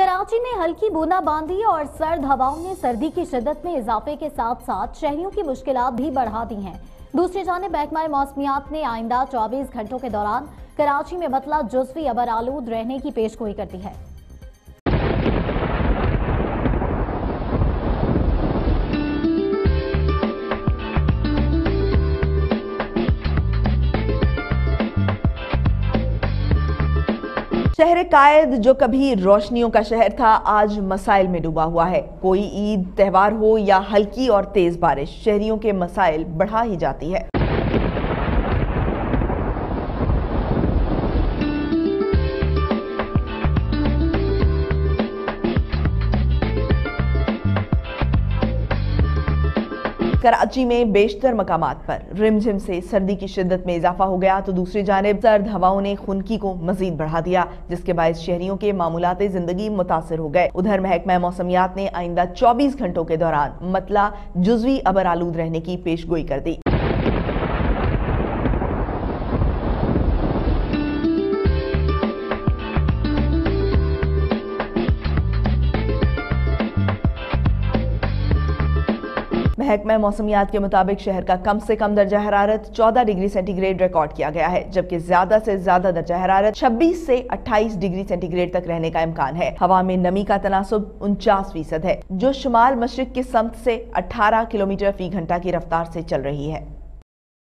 कराची में हल्की बूंदाबांदी और सर्द हवाओं ने सर्दी की शिदत में इजाफे के साथ साथ शहरियों की मुश्किल भी बढ़ा दी हैं। दूसरी जानब, महकमा मौसमियात ने आइंदा 24 घंटों के दौरान कराची में बतला जुजवी अबर आलूद रहने की पेशगोई कर दी है। शहर कायद, जो कभी रोशनियों का शहर था, आज मसाइल में डूबा हुआ है। कोई ईद, त्यौहार हो या हल्की और तेज बारिश, शहरियों के मसाइल बढ़ा ही जाती है। कराची में बेशतर मकाम पर। रिमझिम से सर्दी की शिद्दत में इजाफा हो गया तो दूसरी जानब सर्द हवाओं ने खुनकी को मजीद बढ़ा दिया, जिसके बायस शहरियों के मामूलत ज़िंदगी मुतासर हो गए। उधर महकमा मौसमियात ने आइंदा 24 घंटों के दौरान मतला जुजवी अबर आलूद रहने की पेशगोई कर दी। महकमा मौसमियात के मुताबिक शहर का कम से कम दर्जा हरारत 14 डिग्री सेंटीग्रेड रिकॉर्ड किया गया है, जबकि ज़्यादा से ज़्यादा दर्जा हरारत 26 से 28 डिग्री सेंटीग्रेड तक रहने का इम्कान है। हवा में नमी का तनासब उनचास फ़ीसद है, जो शुमाल मशरक के समत से 18 किलोमीटर फ़ी घंटा की रफ्तार ऐसी चल रही है।